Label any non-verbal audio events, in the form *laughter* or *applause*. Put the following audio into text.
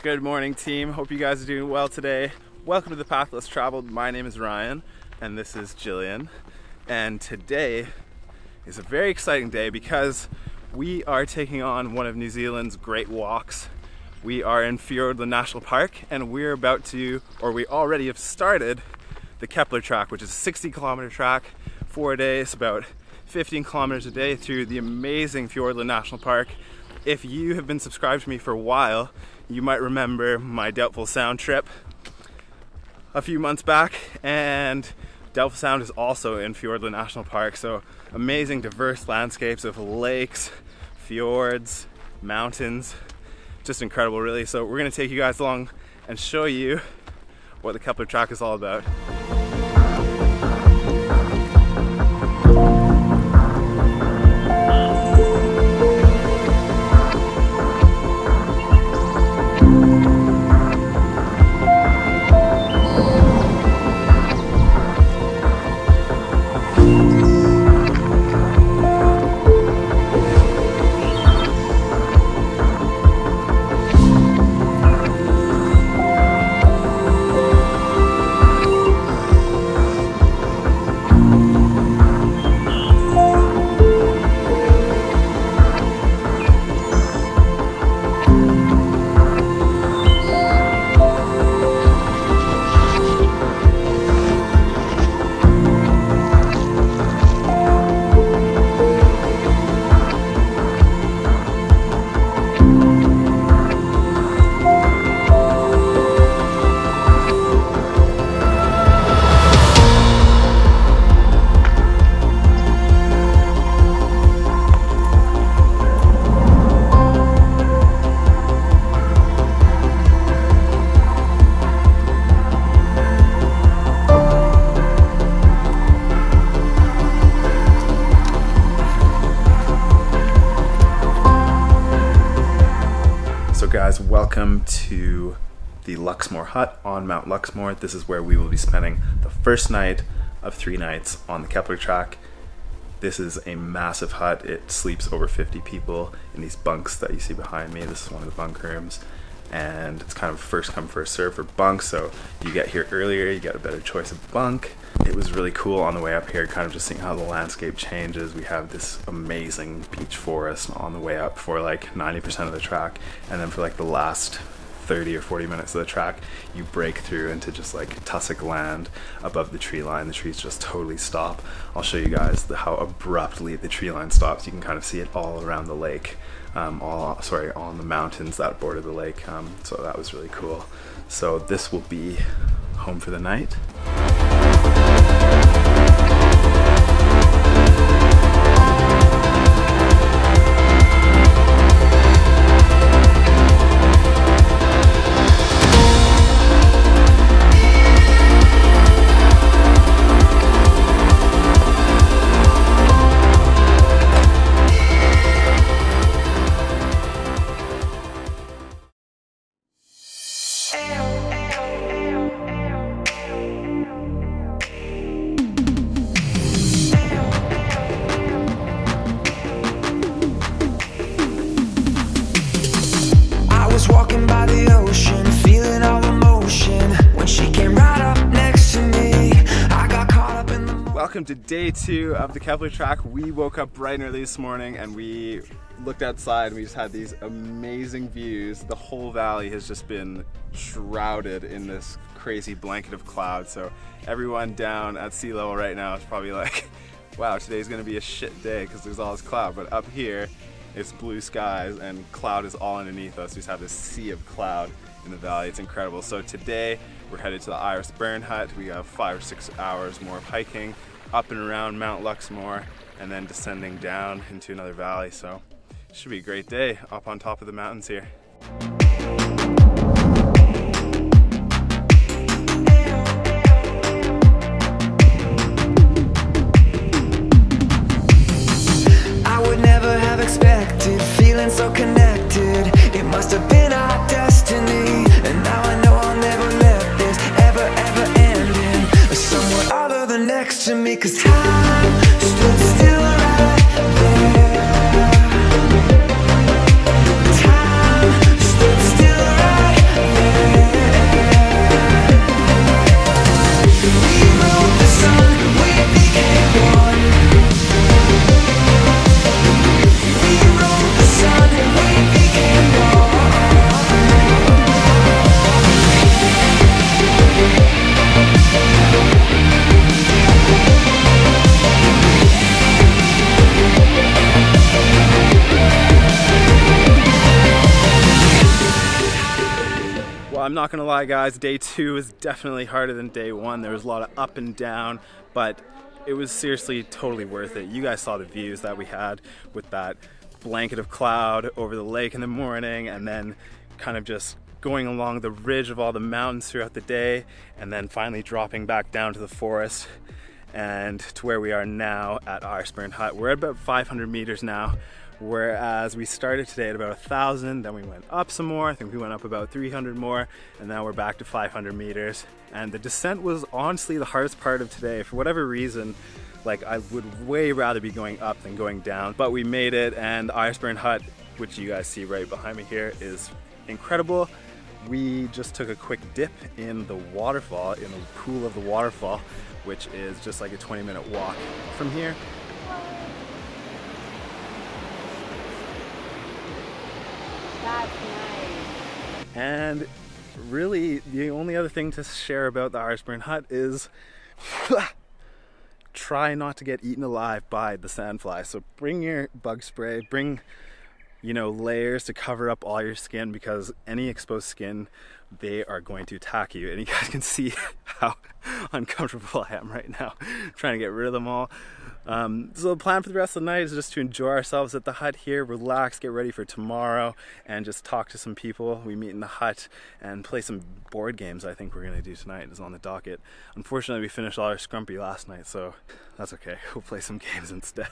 Good morning, team. Hope you guys are doing well today. Welcome to the Path Less Traveled. My name is Ryan, and this is Jillian. And today is a very exciting day because we are taking on one of New Zealand's great walks. We are in Fiordland National Park, and we're about to, or we already have started, the Kepler Track, which is a 60 kilometer track, four days, about 15 kilometers a day through the amazing Fiordland National Park. If you have been subscribed to me for a while, you might remember my Doubtful Sound trip a few months back, and Doubtful Sound is also in Fiordland National Park. So amazing, diverse landscapes of lakes, fjords, mountains, just incredible, really. So we're gonna take you guys along and show you what the Kepler Track is all about. Guys, welcome to the Luxmore Hut on Mount Luxmore. This is where we will be spending the first night of three nights on the Kepler track. This is a massive hut. It sleeps over 50 people in these bunks that you see behind me. This is one of the bunk rooms. And it's kind of first come, first serve for bunks. So you get here earlier, you get a better choice of bunk. It was really cool on the way up here, kind of just seeing how the landscape changes. We have this amazing beech forest on the way up for like 90% of the track. And then for like the last 30 or 40 minutes of the track, you break through into just like tussock land above the tree line. The trees just totally stop. I'll show you guys the, how abruptly the tree line stops. You can kind of see it all around the lake, um, all sorry, on the mountains that border the lake. Um, so that was really cool. So this will be home for the night. Was walking by the ocean, feeling all the motion when she came right up next to me. I got caught up in the Welcome to day two of the Kepler track. We woke up bright and early this morning and we looked outside and we just had these amazing views. The whole valley has just been shrouded in this crazy blanket of cloud. So everyone down at sea level right now is probably like, *laughs* wow, today's gonna be a shit day because there's all this cloud. But up here, it's blue skies and cloud is all underneath us. We just have this sea of cloud in the valley. It's incredible. So today we're headed to the Iris Burn Hut. We have five or six hours more of hiking up and around Mount Luxmore and then descending down into another valley. So should be a great day up on top of the mountains here. Expected, not gonna lie, guys, day two is definitely harder than day one. There was a lot of up and down, but it was seriously totally worth it. You guys saw the views that we had with that blanket of cloud over the lake in the morning and then kind of just going along the ridge of all the mountains throughout the day and then finally dropping back down to the forest and to where we are now at Irisburn Hut. We're at about 500 meters now, whereas we started today at about a 1,000, then we went up some more, I think we went up about 300 more, and now we're back to 500 meters. And the descent was honestly the hardest part of today. For whatever reason, like I would way rather be going up than going down, but we made it and Irisburn Hut, which you guys see right behind me here, is incredible. We just took a quick dip in the waterfall, in the pool of the waterfall, which is just like a 20 minute walk from here. That's nice. And really, the only other thing to share about the Irisburn Hut is *laughs* try not to get eaten alive by the sandfly. So bring your bug spray, bring you know layers to cover up all your skin because any exposed skin they are going to attack you and you guys can see *laughs* how uncomfortable I am right now trying to get rid of them all um, so the plan for the rest of the night is just to enjoy ourselves at the hut here relax get ready for tomorrow and just talk to some people. We meet in the hut and play some board games I think we're gonna do tonight is on the docket. Unfortunately we finished all our scrumpy last night so that's okay. *laughs* We'll play some games instead